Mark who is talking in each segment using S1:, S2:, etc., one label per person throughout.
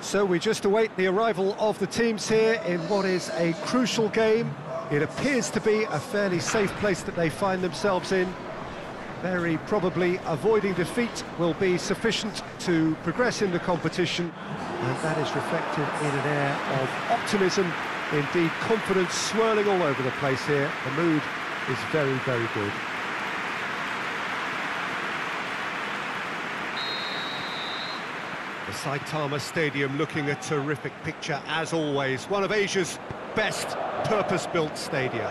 S1: So we just await the arrival of the teams here in what is a crucial game. It appears to be a fairly safe place that they find themselves in. Very probably avoiding defeat will be sufficient to progress in the competition, and that is reflected in an air of optimism, indeed confidence swirling all over the place here. The mood is very, very good. The Saitama Stadium looking a terrific picture as always. One of Asia's best purpose-built stadia.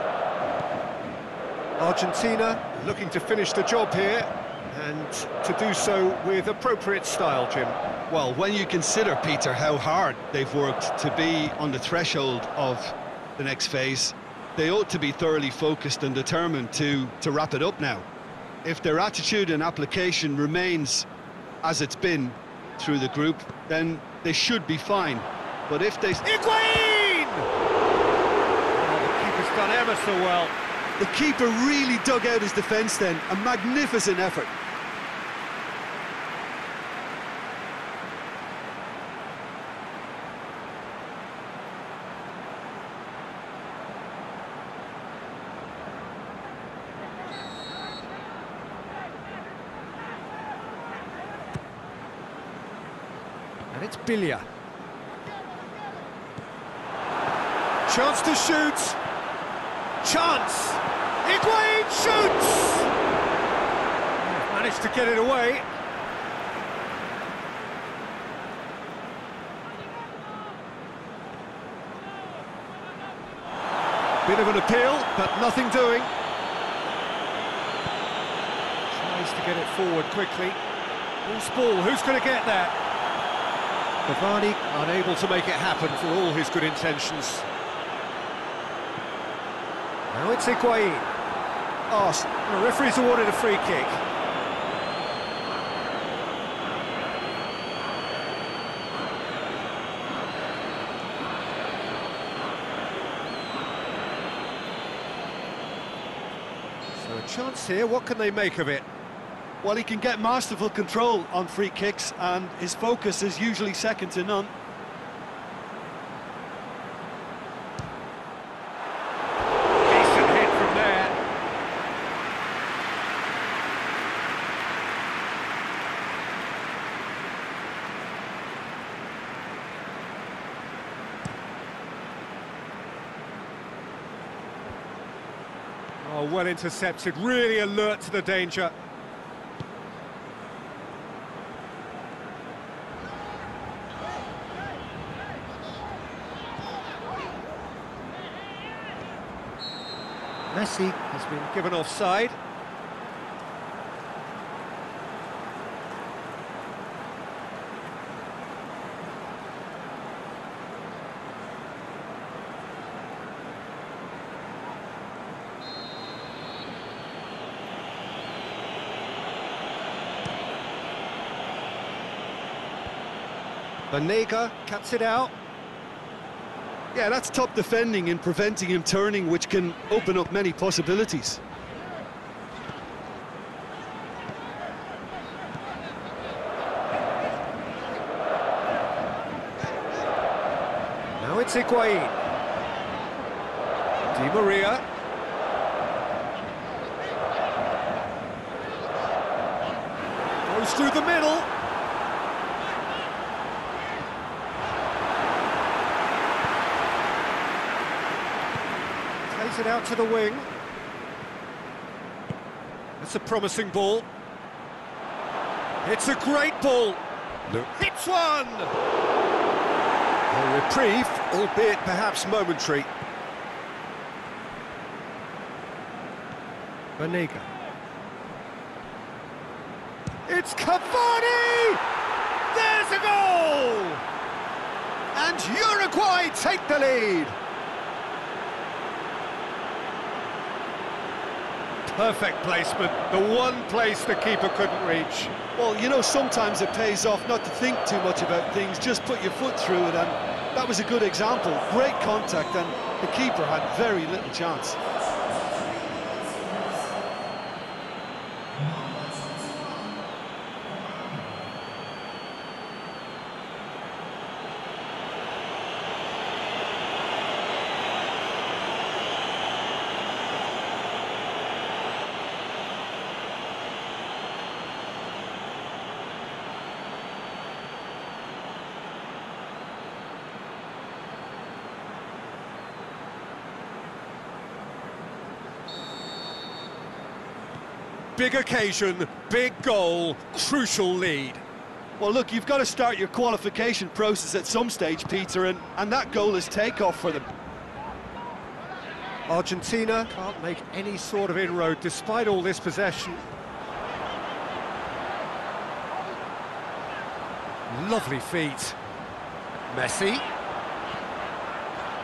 S1: Argentina looking to finish the job here and to do so with appropriate style, Jim.
S2: Well, when you consider, Peter, how hard they've worked to be on the threshold of the next phase, they ought to be thoroughly focused and determined to, to wrap it up now. If their attitude and application remains as it's been through the group, then they should be fine. But if they...
S1: Higuain! Oh, the keeper's done ever so well.
S2: The keeper really dug out his defence then, a magnificent effort.
S1: It's Biglia. Chance to shoot. Chance. Higuain shoots! Managed to get it away. Bit of an appeal, but nothing doing. Tries to get it forward quickly. Loose ball, who's going to get that? Cavani unable to make it happen for all his good intentions. Now it's Higuain. Oh, the referee's awarded a free kick. So a chance here, what can they make of it?
S2: Well, he can get masterful control on free kicks, and his focus is usually second to none.
S1: Decent hit from there. Oh, well intercepted, really alert to the danger. Has been given offside. Banega cuts it out.
S2: Yeah, that's top defending and preventing him turning, which can open up many possibilities.
S1: Now it's Higuain. Di Maria. Goes through the middle. It out to the wing. That's a promising ball. It's a great ball. Hits one! A reprieve, albeit perhaps momentary. Banega. It's Cavani! There's a goal! And Uruguay take the lead. Perfect placement, the one place the keeper couldn't reach.
S2: Well, you know, sometimes it pays off not to think too much about things, just put your foot through it, and that was a good example. Great contact, and the keeper had very little chance.
S1: Big occasion, big goal, crucial lead.
S2: Well, look, you've got to start your qualification process at some stage, Peter, and, and that goal is takeoff for them.
S1: Argentina can't make any sort of inroad despite all this possession. Lovely feet. Messi.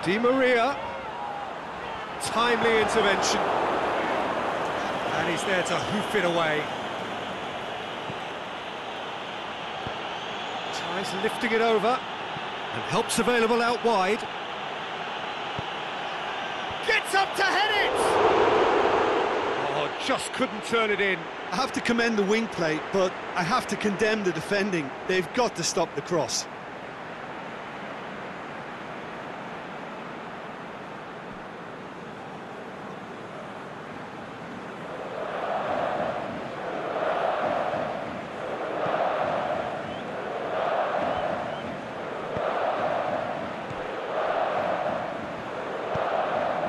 S1: Di Maria. Timely intervention. And he's there to hoof it away. Tries lifting it over. And helps available out wide. Gets up to head it! Oh, just couldn't turn it in.
S2: I have to commend the wing play, but I have to condemn the defending. They've got to stop the cross.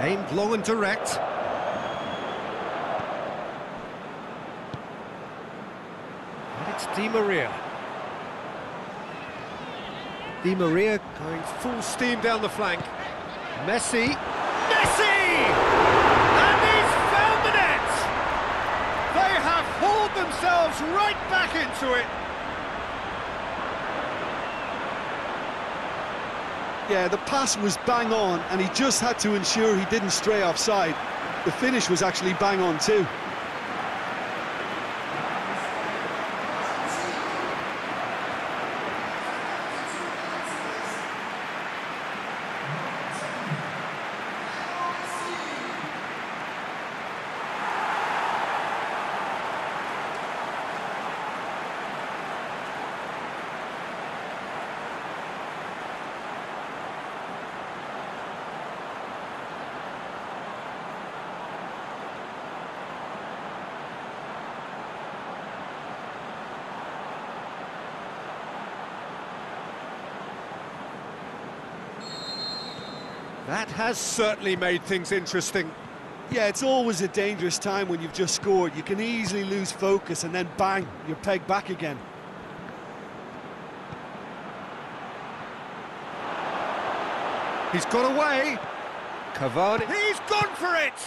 S1: Aimed long and direct. And it's Di Maria. Di Maria going full steam down the flank. Messi. And he's found the net! They have hauled themselves right back into it.
S2: Yeah, the pass was bang on, and he just had to ensure he didn't stray offside. The finish was actually bang on too.
S1: That has certainly made things interesting.
S2: Yeah, it's always a dangerous time when you've just scored. You can easily lose focus and then bang, you're pegged back again.
S1: He's got away. Cavani. He's gone for it!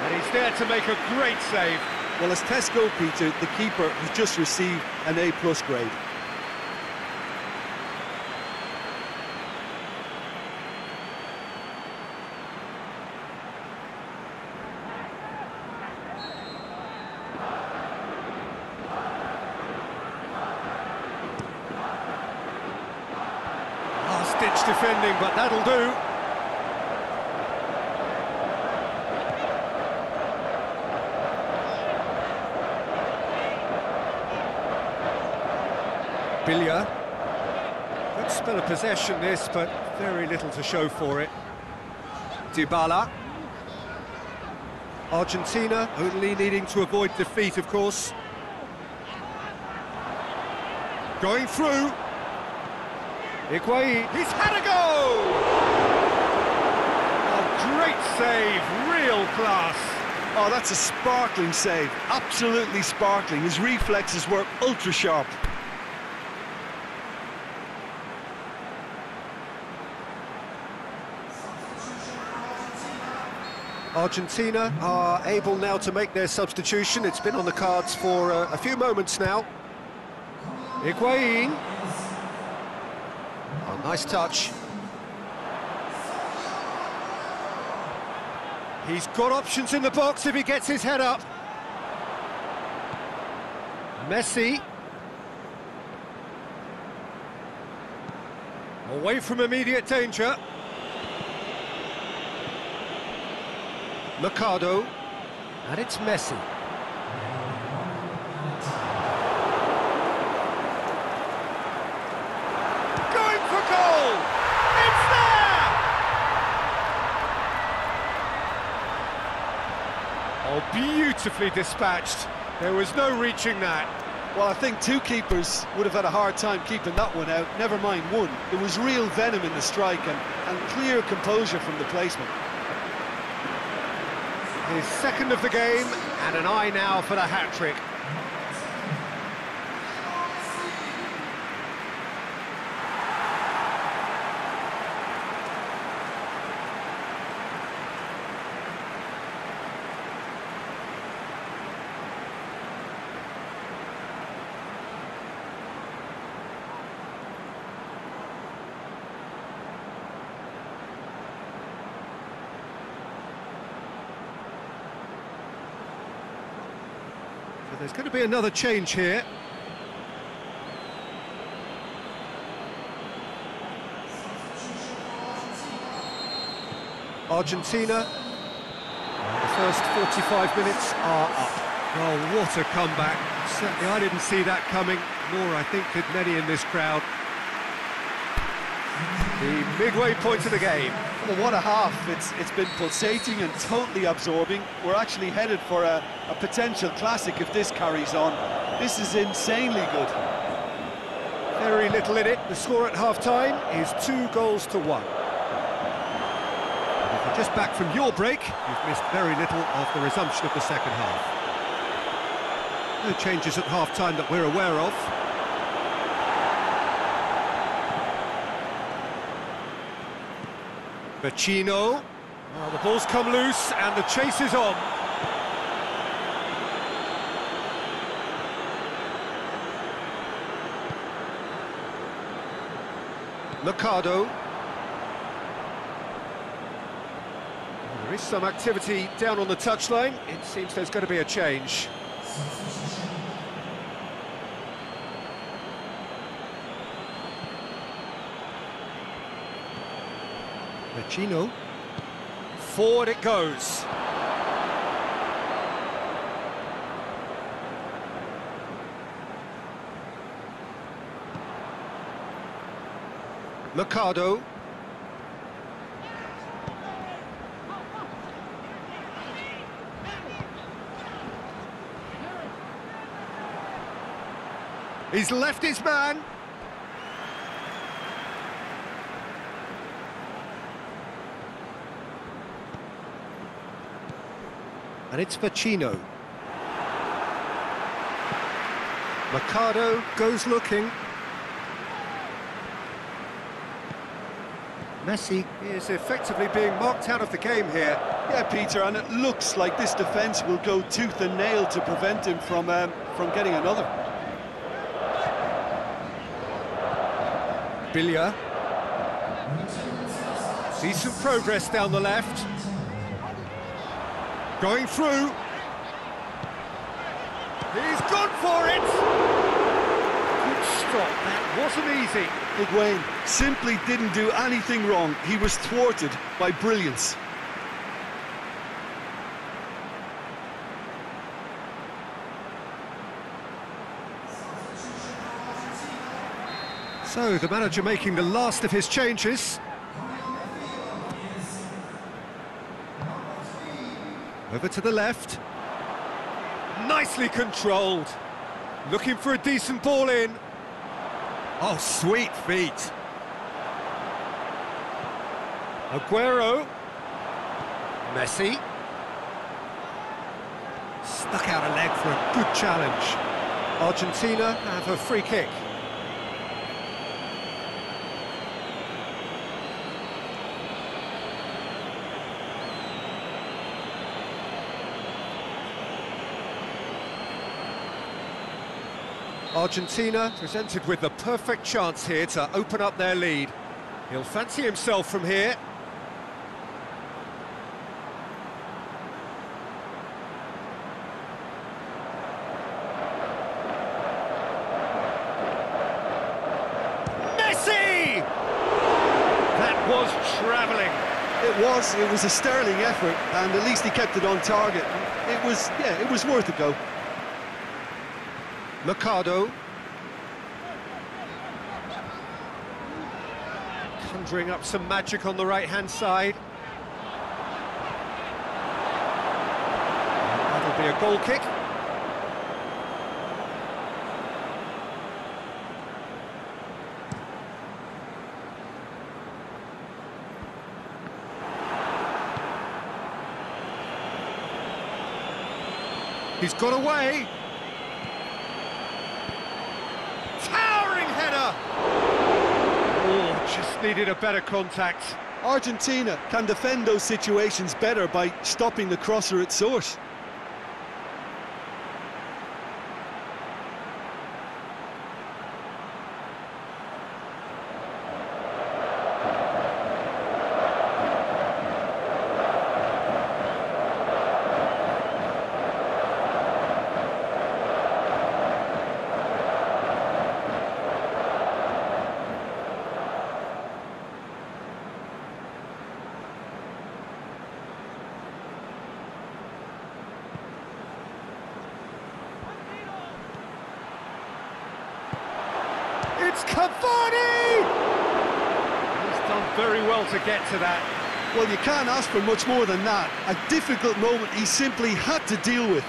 S1: And he's there to make a great save.
S2: Well, as Tesco, Peter, the keeper has just received an A-plus grade.
S1: Last-ditch defending, but that'll do. Biglia. Good spell of possession this, but very little to show for it. Dybala. Argentina only needing to avoid defeat, of course. Going through. Higuain. He's had a go! A great save, real class.
S2: Oh, that's a sparkling save. Absolutely sparkling. His reflexes were ultra sharp.
S1: Argentina are able now to make their substitution. It's been on the cards for uh, a few moments now. Higuain. Nice touch. He's got options in the box if he gets his head up. Messi. Away from immediate danger. Mercado, and it's Messi. Going for goal! It's there! Oh, dispatched. There was no reaching that.
S2: Well, I think two keepers would have had a hard time keeping that one out, never mind one. There was real venom in the strike and, and clear composure from the placement.
S1: his second of the game, and an eye now for the hat-trick. There's going to be another change here. Argentina, the first 45 minutes are up. Oh, what a comeback. Certainly I didn't see that coming, nor I think did many in this crowd. The midway point of the game.
S2: Well, what a half. It's It's been pulsating and totally absorbing. We're actually headed for a, a potential classic if this carries on. This is insanely good.
S1: Very little in it. The score at half-time is two goals to one. If you're just back from your break, you've missed very little of the resumption of the second half. No changes at half-time that we're aware of. Vecino. Oh, the ball's come loose and the chase is on. Mercado. Oh, there is some activity down on the touchline. It seems there's going to be a change. Vecino. Forward it goes. Mercado. He's left his man. And it's Vecino. Mercado goes looking. Messi is effectively being marked out of the game here.
S2: Yeah, Peter, and it looks like this defence will go tooth and nail to prevent him from, um, from getting another.
S1: Biglia. Decent progress down the left. Going through. He's gone for it! Good stop, that wasn't easy.
S2: Higuain simply didn't do anything wrong. He was thwarted by brilliance.
S1: So, the manager making the last of his changes. Over to the left. Nicely controlled. Looking for a decent ball in. Oh, sweet feet. Aguero. Messi. Stuck out a leg for a good challenge. Argentina have a free kick. Argentina presented with the perfect chance here to open up their lead. He'll fancy himself from here. Messi! That was travelling.
S2: It was, it was a sterling effort, and at least he kept it on target. It was, yeah, it was worth a go.
S1: Mercado. Conjuring up some magic on the right-hand side. That'll be a goal kick. He's got away. Towering header! Oh, just needed a better contact.
S2: Argentina can defend those situations better by stopping the crosser at source.
S1: It's Cavani! He's done very well to get to that.
S2: Well, you can't ask for much more than that. A difficult moment he simply had to deal with.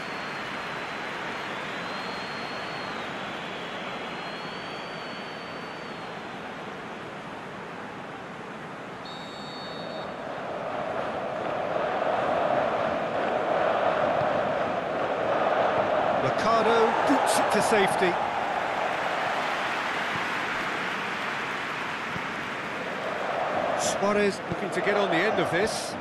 S1: Mercado boots it to safety. Looking to get on the end of this.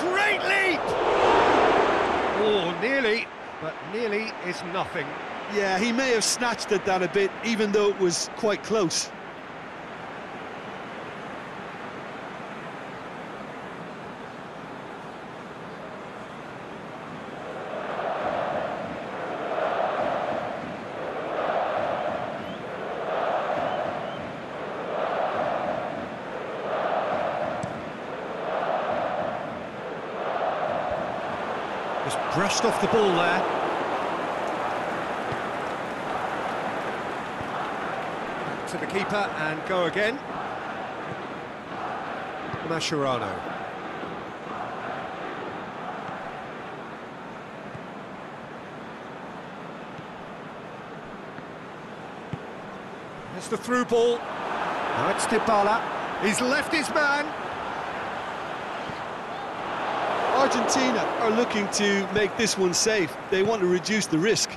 S1: Great leap! Oh, nearly, but nearly is nothing.
S2: Yeah, he may have snatched at that a bit, even though it was quite close.
S1: Just brushed off the ball there. To the keeper and go again. Mascherano. There's the through ball. Now it's Dybala. He's left his man.
S2: Argentina are looking to make this one safe. They want to reduce the risk.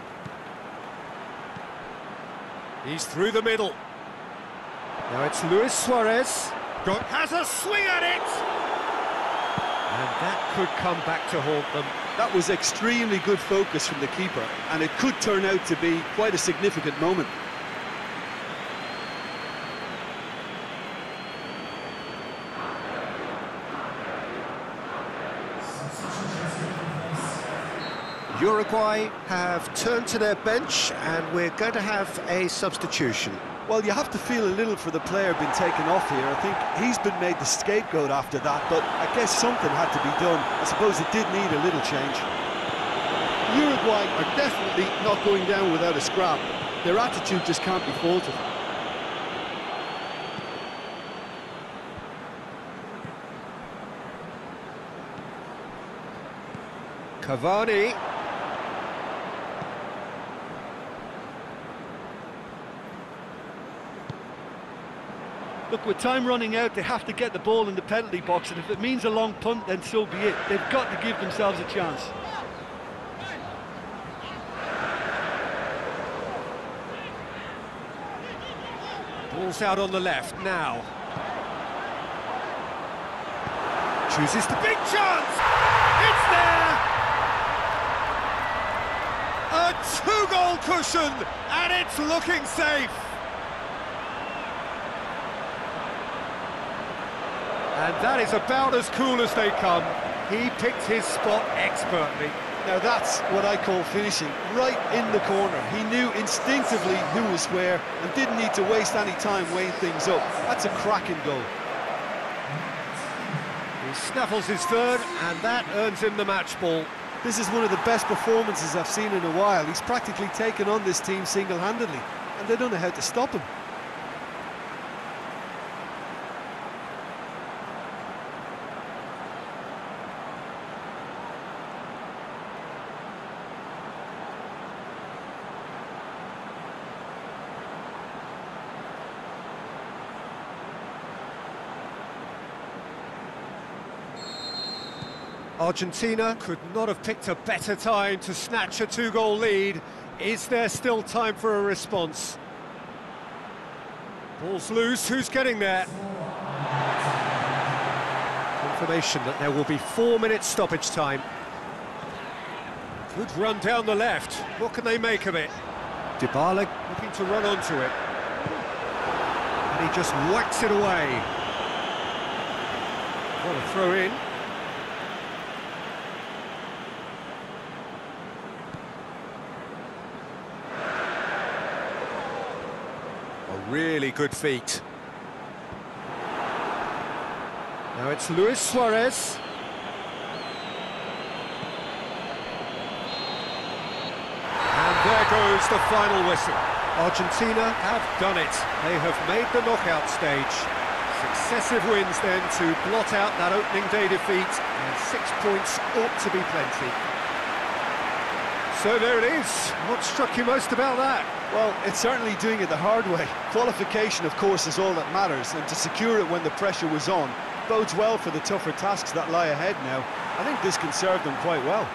S1: He's through the middle. Now it's Luis Suarez. Got has a swing at it. And that could come back to haunt them.
S2: That was extremely good focus from the keeper, and it could turn out to be quite a significant moment.
S1: Uruguay have turned to their bench and we're going to have a substitution.
S2: Well, you have to feel a little for the player being taken off here. I think he's been made the scapegoat after that, but I guess something had to be done. I suppose it did need a little change. Uruguay are definitely not going down without a scrap. Their attitude just can't be faulted.
S1: Cavani.
S3: Look, with time running out, they have to get the ball in the penalty box, and if it means a long punt, then so be it. They've got to give themselves a chance.
S1: Ball's out on the left now. Chooses the big chance! It's there! A two-goal cushion, and it's looking safe! And that is about as cool as they come. He picked his spot expertly.
S2: Now that's what I call finishing, right in the corner. He knew instinctively who was where and didn't need to waste any time weighing things up. That's a cracking goal.
S1: He snaffles his third, and that earns him the match ball.
S2: This is one of the best performances I've seen in a while. He's practically taken on this team single-handedly, and they don't know how to stop him.
S1: Argentina could not have picked a better time to snatch a two-goal lead. Is there still time for a response? Ball's loose, who's getting there? Confirmation that there will be four minutes stoppage time. Good run down the left. What can they make of it? Dybala looking to run onto it. And he just whacks it away. What a throw in. Really good feat. Now it's Luis Suarez. And there goes the final whistle. Argentina have done it. They have made the knockout stage. Successive wins then to blot out that opening day defeat, and six points ought to be plenty. So there it is. What struck you most about that?
S2: Well, it's certainly doing it the hard way. Qualification, of course, is all that matters, and to secure it when the pressure was on bodes well for the tougher tasks that lie ahead now. I think this can serve them quite well.